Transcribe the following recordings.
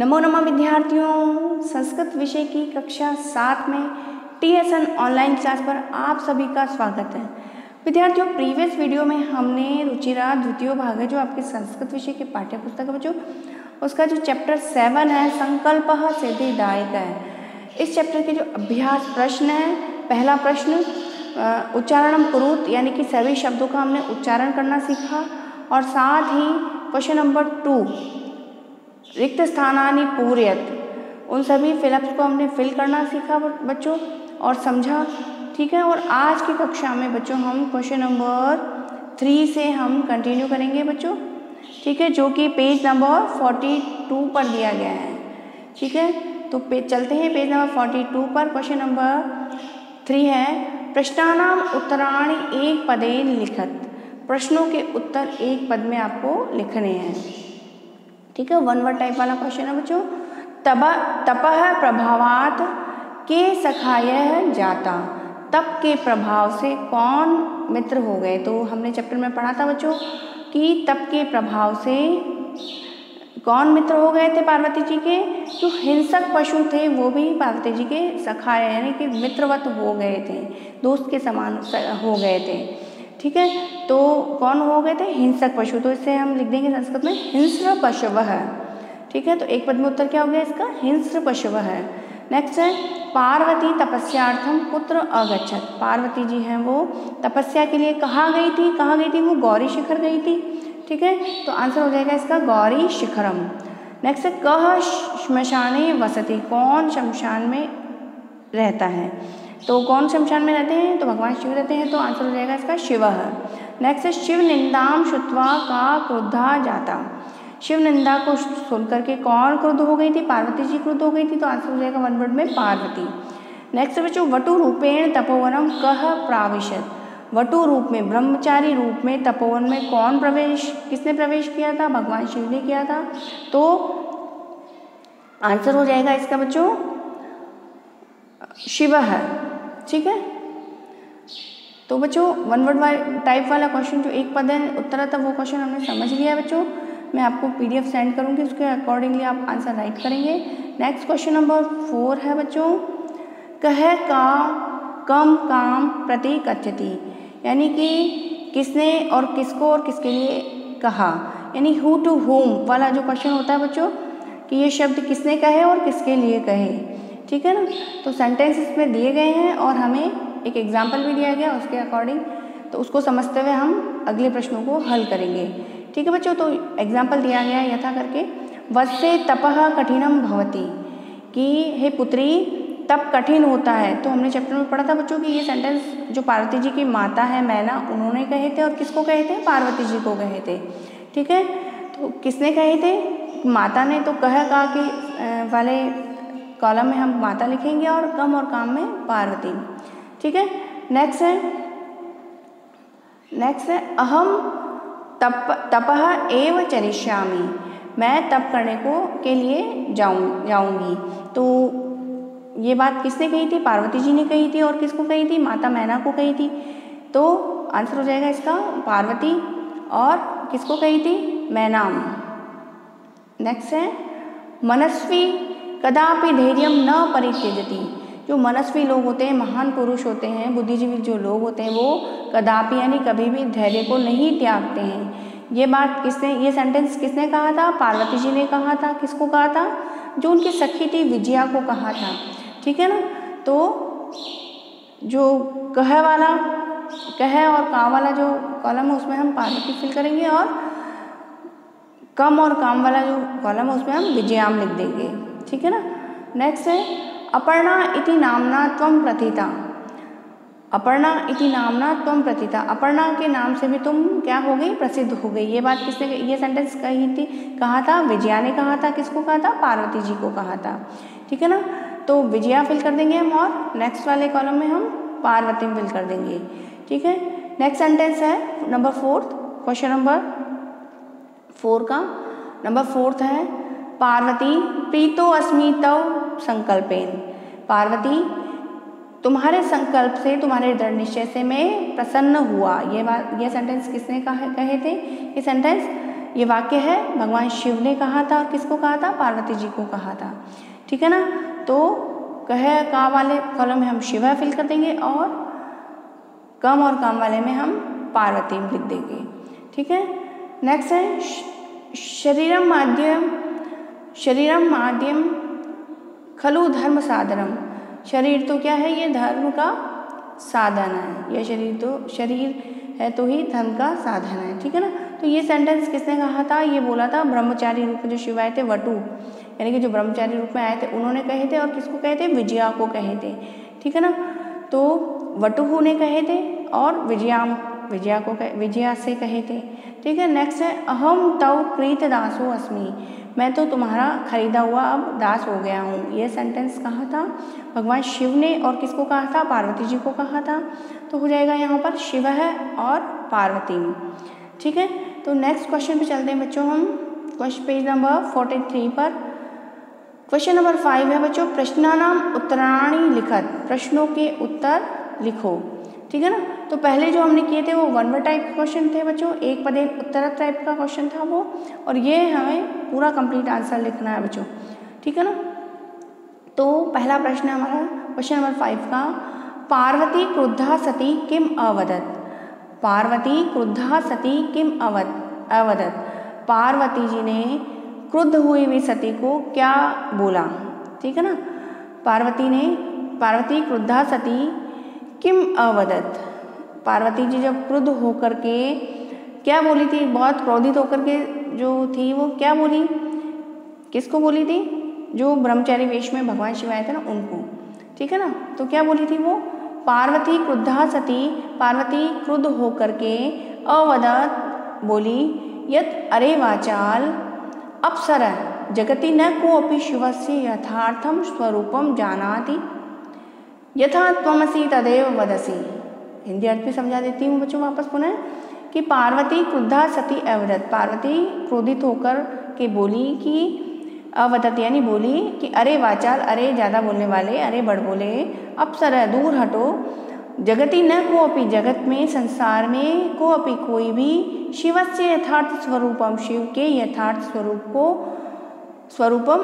नमो नमः विद्यार्थियों, संस्कृत विषय की कक्षा सात में T S N online class पर आप सभी का स्वागत है। विद्यार्थियों प्रीवियस वीडियो में हमने रुचिरा द्वितीय भाग है, जो आपके संस्कृत विषय के पाठ्य पुस्तक है बच्चों। उसका जो चैप्टर सेवन है, संकल्प सिद्धि दायक है। इस चैप्टर के जो अभ्यास प्रश्न है, पहला प्रश्न उच्चारणम कुरुत, यानी कि सभी शब्दों का हमने उच्चारण करना सीखा। और साथ ही क्वेश्चन नंबर टू रिक्त स्थानानि पूर्यत। उन सभी फिलअप्स को हमने फिल करना सीखा बच्चों, और समझा, ठीक है? और आज की कक्षा में बच्चों हम क्वेश्चन नंबर थ्री से हम कंटिन्यू करेंगे बच्चों, ठीक है? जो कि पेज नंबर फोर्टी टू पर दिया गया है, ठीक है? तो पे चलते हैं पेज नंबर फोर्टी टू पर। क्वेश्चन नंबर थ्री है, प्रश्नानाम उत्तराणी एक पदे लिखत। प्रश्नों के उत्तर एक पद में आपको लिखने हैं। ठीक है? वन वर्ड टाइप वाला क्वेश्चन है बच्चों। तब तपह प्रभावात के सखाय जाता। तप के प्रभाव से कौन मित्र हो गए? तो हमने चैप्टर में पढ़ा था बच्चों कि तप के प्रभाव से कौन मित्र हो गए थे पार्वती जी के? जो हिंसक पशु थे, वो भी पार्वती जी के सखाए यानी कि मित्रवत हो गए थे। दोस्त के समान हो गए थे। ठीक है? तो कौन हो गए थे? हिंसक पशु। तो इससे हम लिख देंगे संस्कृत में हिंस्र पशव है। ठीक है? तो एक पद में उत्तर क्या हो गया इसका? हिंस्र पशव है। नेक्स्ट है, पार्वती तपस्यार्थम पुत्र अगछत पार्वती जी हैं वो। तपस्या के लिए कहाँ गई थी? कहाँ गई थी? वो गौरी शिखर गई थी। ठीक है? तो आंसर हो जाएगा इसका गौरी शिखरम। नेक्स्ट है कह श्मशाने वसती। कौन शमशान में रहता है? तो कौन शमशान में रहते हैं? तो भगवान शिव रहते हैं तो आंसर हो जाएगा इसका शिव नेक्स्ट है, शिव निंदाम शुत्वा का क्रोधा जाता। शिव निंदा को सुन करके कौन क्रुद्ध हो गई थी? पार्वती जी क्रुद्ध हो गई थी तो आंसर हो जाएगा वन वर्ड में पार्वती। नेक्स्ट बच्चों, वटु रूपेण तपोवनम कह प्राविशत। वटु रूप में, ब्रह्मचारी रूप में तपोवन में कौन प्रवेश, किसने प्रवेश किया था? भगवान शिव ने किया था। तो आंसर हो जाएगा इसका बच्चों, शिव है। ठीक है? तो बच्चों वन वर्ड वाई टाइप वाला क्वेश्चन जो एक पद है, उत्तर था वो क्वेश्चन हमने समझ लिया बच्चों। मैं आपको पीडीएफ सेंड करूँगी, उसके अकॉर्डिंगली आप आंसर राइट करेंगे। नेक्स्ट क्वेश्चन नंबर फोर है बच्चों। कह का, कम काम प्रति कथ्यति यानी कि किसने और किसको और किसके लिए कहा? यानी हु टू होम वाला जो क्वेश्चन होता है बच्चों, कि ये शब्द किसने कहे और किसके लिए कहे? ठीक है ना? तो सेंटेंस इसमें दिए गए हैं और हमें एक एग्ज़ाम्पल भी दिया गया उसके अकॉर्डिंग तो उसको समझते हुए हम अगले प्रश्नों को हल करेंगे। ठीक है बच्चों? तो एग्ज़ाम्पल दिया गया है यथा करके। वत्से तपह कठिनम भवती। कि, हे पुत्री, तप कठिन होता है। तो हमने चैप्टर में पढ़ा था बच्चों कि ये सेंटेंस जो पार्वती जी की माता है, मैना, उन्होंने कहे थे और किसको कहे थे? पार्वती जी को कहे थे। ठीक है? तो किसने कहे थे? माता ने तो कह, कहा कि वाले कॉलम में हम माता लिखेंगे और कम और काम में पार्वती। ठीक है? नेक्स्ट है। नेक्स्ट है, अहम तप तपह एव चरिष्यामी। मैं तप करने को, के लिए जाऊँ, जाऊँगी। तो ये बात किसने कही थी? पार्वती जी ने कही थी और किसको कही थी? माता मैना को कही थी। तो आंसर हो जाएगा इसका, पार्वती और किसको कही थी? मैनाम नेक्स्ट है, मनस्वी कदापि धैर्य न परित्यजती। जो मनस्वी लोग होते हैं, महान पुरुष होते हैं, बुद्धिजीवी जो लोग होते हैं, वो कदापि यानी कभी भी धैर्य को नहीं त्यागते हैं। ये बात किसने, ये सेंटेंस किसने कहा था? पार्वती जी ने कहा था। किसको कहा था? जो उनकी सखी थी, विजया को कहा था। ठीक है ना? तो जो कह वाला, कह और का वाला जो कॉलम है, उसमें हम पार्वती फिल करेंगे और कम और काम वाला जो कॉलम है, उसमें हम विजयाम लिख देंगे। ठीक है ना? नेक्स्ट है, अपर्णा इति नामना त्वम प्रथिता। अपर्णा इति नामना त्वम प्रथिता। अपर्णा के नाम से भी तुम क्या हो गई? प्रसिद्ध हो गई। ये बात किसने, ये सेंटेंस कही थी? कहा था? विजया ने कहा था। किसको कहा था? पार्वती जी को कहा था। ठीक है ना? तो विजया फिल कर देंगे हम और नेक्स्ट वाले कॉलम में हम पार्वती फिल कर देंगे। ठीक है? नेक्स्ट सेंटेंस है number fourth question number four का। नंबर फोर्थ है पार्वती, प्रीतो अस्मी तव संकल्पेन। पार्वती, तुम्हारे संकल्प से, तुम्हारे दृढ़ निश्चय से मैं प्रसन्न हुआ। ये बात ये सेंटेंस किसने कहा, कहे थे? ये सेंटेंस ये वाक्य है, भगवान शिव ने कहा था और किसको कहा था? पार्वती जी को कहा था। ठीक है ना? तो कह का वाले कॉलम में हम शिवा फिल कर देंगे और कम और काम वाले में हम पार्वती लिख देंगे। ठीक है? नेक्स्ट है शरीरम माध्यम शरीरम माध्यम खलु धर्म साधनम शरीर तो क्या है? ये धर्म का साधन है। यह शरीर तो शरीर है तो ही धर्म का साधन है। ठीक है ना? तो ये सेंटेंस किसने कहा था? ये बोला था ब्रह्मचारी रूप में जो शिव आए थे, वटु। यानी कि जो ब्रह्मचारी रूप में आए थे, उन्होंने कहे थे और किसको कहे थे? विजया को कहे थे। ठीक है ना? तो वटुहु ने कहे थे और विजयाम, विजया को कहे, विजया से कहे थे। ठीक है? नेक्स्ट है, अहम तव कृत दासो अस्मि। मैं तो तुम्हारा खरीदा हुआ अब दास हो गया हूँ। यह सेंटेंस कहा था? भगवान शिव ने और किसको कहा था? पार्वती जी को कहा था। तो हो जाएगा यहाँ पर शिव है और पार्वती। ठीक है? तो नेक्स्ट क्वेश्चन पे चलते हैं बच्चों हम। Question page number forty three पर। क्वेश्चन नंबर फाइव है बच्चों। प्रश्नानाम उत्तराणी लिखत। प्रश्नों के उत्तर लिखो। ठीक है ना? तो पहले जो हमने किए थे वो वन वर्ड टाइप के क्वेश्चन थे बच्चों, एक पदे उत्तर टाइप का क्वेश्चन था वो, और ये हमें पूरा कंप्लीट आंसर लिखना है बच्चों, ठीक है ना? तो पहला प्रश्न है हमारा क्वेश्चन नंबर फाइव का, पार्वती क्रुद्धा सती किम अवदत? पार्वती क्रुद्धा सती किम अवद, अवदत? पार्वती जी ने क्रुद्ध हुई हुई सती को क्या बोला? ठीक है ना? पार्वती ने, पार्वती क्रुद्धा सती किम अवदत? पार्वती जी जब क्रुद्ध होकर के, क्या बोली थी? बहुत क्रोधित होकर के जो थी वो क्या बोली? किसको बोली थी? जो ब्रह्मचारी वेश में भगवान शिव आए थे ना, उनको। ठीक है ना? तो क्या बोली थी वो? पार्वती क्रुद्धा सती, पार्वती क्रुद्ध होकर के अवदत बोली, यत अरे वाचाल, अपसर, जगति न कोपि शिव से यथार्थम स्वरूपम जानाति। यथा त्वमसी तदेव वदसी। हिंदी अर्थ में समझा देती हूँ बच्चों वापस पुनः, कि पार्वती क्रुद्धा सती अवदत। पार्वती क्रोधित होकर के बोली कि अवदत, यानी बोली कि अरे वाचाल, अरे ज़्यादा बोलने वाले, अरे बड़ बोले, अब सर दूर हटो। जगति न को अपनी जगत में, संसार में को अपनी कोई भी शिव से यथार्थ स्वरूपम, शिव के यथार्थ स्वरूप को, स्वरूपम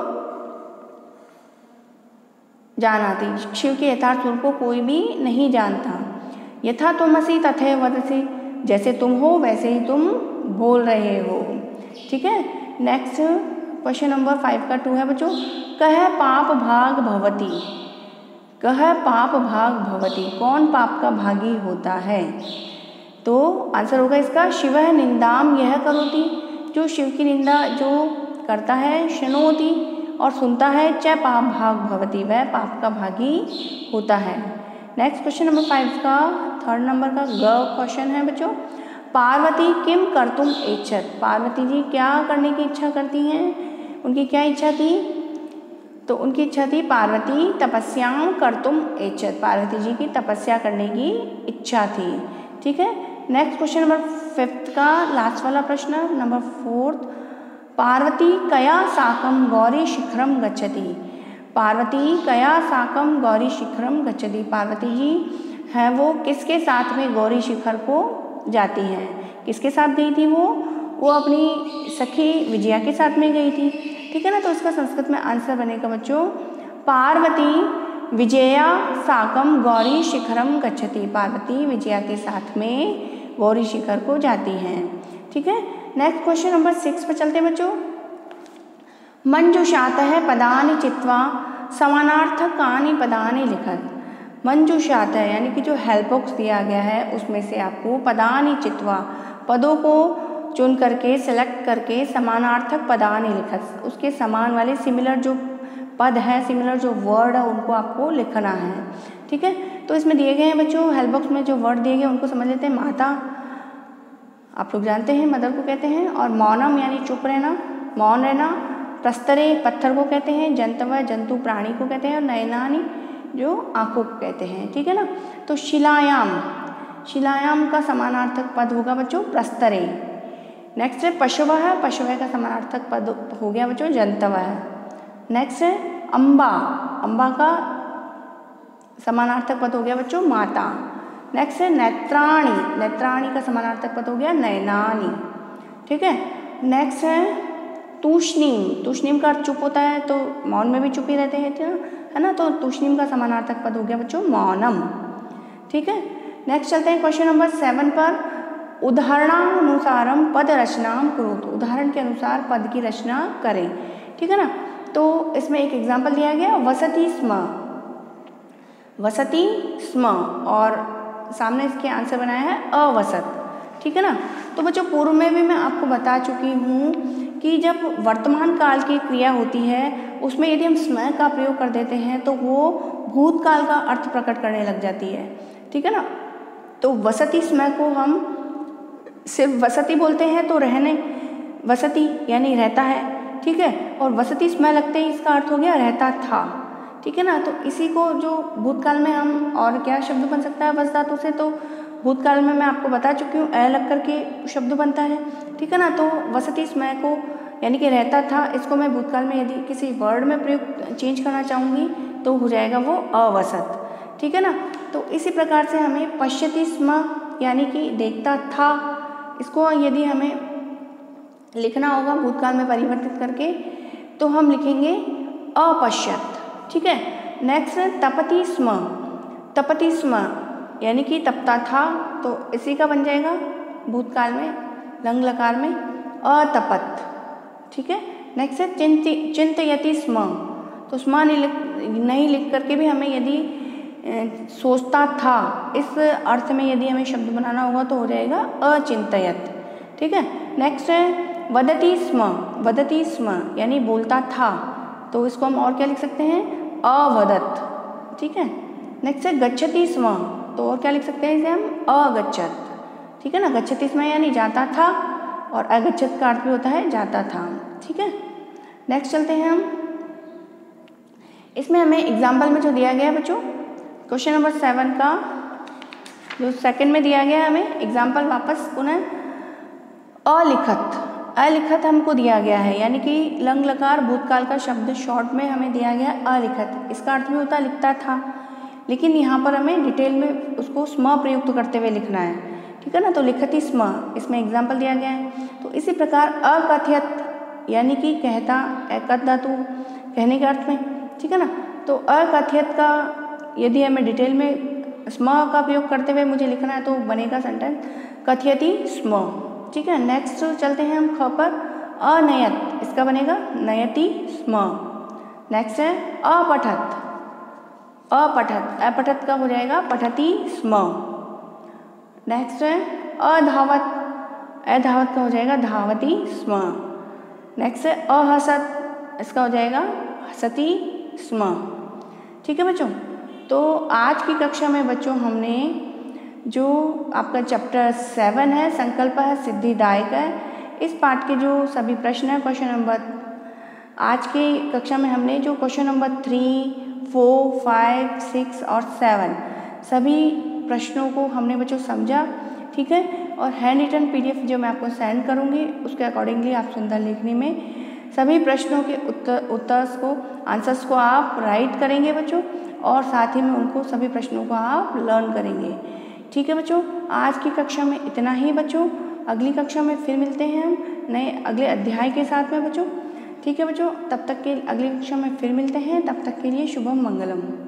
जाना थी शिव के यथार्थ स्वरूप को कोई भी नहीं जानता। यथा तुम असी तथे वदसी। जैसे तुम हो, वैसे ही तुम बोल रहे हो। ठीक है? नेक्स्ट क्वेश्चन नंबर फाइव का टू है बच्चों। कह पाप भाग भवती। कह पाप भाग भवती। कौन पाप का भागी होता है? तो आंसर होगा इसका, शिव निंदाम यह करोती। जो शिव की निंदा, जो करता है, शनोती। और सुनता है, च पाप भाग भवती वह पाप का भागी होता है। नेक्स्ट क्वेश्चन नंबर फाइव का थर्ड नंबर का ग क्वेश्चन है बच्चों। पार्वती, किम कर तुम इच्छत पार्वती जी क्या करने की इच्छा करती हैं? उनकी क्या इच्छा थी? तो उनकी इच्छा थी, पार्वती तपस्याम कर तुम इच्छत पार्वती जी की तपस्या करने की इच्छा थी। ठीक है? नेक्स्ट क्वेश्चन नंबर फिफ्थ का लास्ट वाला प्रश्न नंबर फोर्थ पार्वती कया साकम गौरी शिखरम गच्छति। पार्वती कया साकम गौरी शिखरम गच्छति। पार्वती जी हैं, वो किसके साथ में गौरी शिखर को जाती हैं? किसके साथ गई थी वो? वो अपनी सखी विजया के साथ में गई थी। ठीक है ना? तो उसका संस्कृत में आंसर बनेगा बच्चों, पार्वती विजया साकम गौरी शिखरम गच्छति। पार्वती विजया के साथ में गौरी शिखर को जाती हैं। ठीक है? नेक्स्ट क्वेश्चन नंबर सिक्स पर चलते हैं बच्चों। मंजुषात है, पदानि चित्वा समानार्थकानि पदानि लिखत। मंजुषात है, यानी कि जो हेल्प बॉक्स दिया गया है, उसमें से आपको पदानि चित्वा, पदों को चुन करके सेलेक्ट करके समानार्थक पदानि लिखत। उसके समान वाले सिमिलर जो पद है सिमिलर जो वर्ड है, उनको आपको लिखना है। ठीक है? तो इसमें दिए गए हैं बच्चों हेल्प बॉक्स में जो वर्ड दिए गए उनको समझ लेते हैं। माता आप लोग जानते हैं, मदर को कहते हैं, और मौनम यानी चुप रहना, मौन रहना, प्रस्तरे पत्थर को कहते हैं, जंतव, जंतु प्राणी को कहते हैं, और नयनानी जो आँखों को कहते हैं, ठीक है ना? तो शिलायाम शिलायाम का समानार्थक पद होगा बच्चों प्रस्तरे। नेक्स्ट है पशुव है पशुव का समानार्थक पद हो गया बच्चों जंतव है नेक्स्ट है अम्बा अम्बा का समानार्थक पद हो गया बच्चों माता। नेक्स्ट है नेत्राणी। नेत्राणी का समानार्थक पद हो गया नैनानी ठीक है? नेक्स्ट है तूष्णीम। तूष्णीम का अर्थ चुप होता है तो मौन में भी चुप ही रहते हैं है ना? तो तूष्णीम का समानार्थक पद हो गया बच्चों मौनम। ठीक है? नेक्स्ट चलते हैं क्वेश्चन नंबर सेवन पर। उदाहरणानुसारम पद रचना करो तो उदाहरण के अनुसार पद की रचना करें। ठीक है ना? तो इसमें एक एग्ज़ाम्पल दिया गया, वसती स्म। वसती स्म और सामने इसके आंसर बनाया है, अवसत। ठीक है ना? तो बच्चों, पूर्व में भी मैं आपको बता चुकी हूँ कि जब वर्तमान काल की क्रिया होती है, उसमें यदि हम स्मय का प्रयोग कर देते हैं तो वो भूतकाल का अर्थ प्रकट करने लग जाती है। ठीक है ना? तो वसती स्मय को हम सिर्फ़ वसती बोलते हैं तो रहने, वसती यानी रहता है। ठीक है? और वसती स्मय लगते ही इसका अर्थ हो गया, रहता था। ठीक है ना? तो इसी को जो भूतकाल में हम और क्या शब्द बन सकता है? वस धातु से तो भूतकाल में मैं आपको बता चुकी हूँ, अ लग करके शब्द बनता है। ठीक है ना? तो वसती स्मय को यानी कि रहता था, इसको मैं भूतकाल में यदि किसी वर्ड में प्रयोग चेंज करना चाहूँगी तो हो जाएगा वो अवसत। ठीक है ना? तो इसी प्रकार से हमें पश्यति स्म यानी कि देखता था, इसको यदि हमें लिखना होगा, भूतकाल में परिवर्तित करके तो हम लिखेंगे अपश्यत। ठीक है? नेक्स्ट है तपति स्म तपति स्म यानी कि तपता था तो इसी का बन जाएगा भूतकाल में लंग लकार में अतपत। ठीक है? नेक्स्ट है चिंति चिंतयति स्म तो स्म नहीं लिख नहीं लिख करके भी हमें यदि सोचता था, इस अर्थ में यदि हमें शब्द बनाना होगा तो हो जाएगा अचिंतयत। ठीक है? नेक्स्ट है वदती स्म वदती स्म यानी बोलता था तो इसको हम और क्या लिख सकते हैं? अवदत। ठीक है? नेक्स्ट है गच्छति स्म तो और क्या लिख सकते हैं इसे हम? अगच्छत। ठीक है ना? गच्छति स्म यानी जाता था और अगच्छत का अर्थ भी होता है जाता था। ठीक है? नेक्स्ट चलते हैं हम। इसमें हमें एग्ज़ाम्पल में जो दिया गया है बच्चों क्वेश्चन नंबर सेवन का, जो सेकंड में दिया गया है हमें एग्ज़ाम्पल वापस पुनः अलिखत। अलिखत हमको दिया गया है, यानी कि लंग लकार भूतकाल का शब्द शॉर्ट में हमें दिया गया है अलिखत। इसका अर्थ भी होता लिखता था, लेकिन यहाँ पर हमें डिटेल में उसको स्म प्रयुक्त करते हुए लिखना है। ठीक है ना? तो लिखती स्म, इसमें एग्ज़ाम्पल दिया गया है। तो इसी प्रकार अकथियत, यानी कि कहता एकत धातु, कहने के अर्थ में। ठीक है ना? तो अकथियत का यदि हमें डिटेल में स्म का प्रयोग करते हुए मुझे लिखना है तो बनेगा सेंटेंस कथियति स्म। ठीक है नेक्स्ट चलते हैं हम ख पर अनयत इसका बनेगा नयति स्म। नेक्स्ट है, अपठत अपठत अपठत का हो जाएगा पठती स्म। नेक्स्ट है, अधावत अधावत का हो जाएगा धावती स्म। नेक्स्ट है, अहसत, इसका हो जाएगा हसती स्म। ठीक है बच्चों तो आज की कक्षा में बच्चों हमने जो आपका चैप्टर सेवन है, संकल्प है सिद्धिदायक है, इस पाठ के जो सभी प्रश्न हैं क्वेश्चन नंबर आज की कक्षा में हमने जो question number three four five six और सेवन सभी प्रश्नों को हमने बच्चों समझा, ठीक है? और हैंड रिटन पीडीएफ जो मैं आपको सेंड करूँगी, उसके अकॉर्डिंगली आप सुंदर लिखने में सभी प्रश्नों के उत्तर उत्तर्स को आंसर्स को आप राइट करेंगे बच्चों और साथ ही में उनको सभी प्रश्नों को आप लर्न करेंगे। ठीक है बच्चों? आज की कक्षा में इतना ही बच्चों। अगली कक्षा में फिर मिलते हैं हम नए अगले अध्याय के साथ में बच्चों। ठीक है बच्चों? तब तक के अगली कक्षा में फिर मिलते हैं। तब तक के लिए शुभम मंगलम।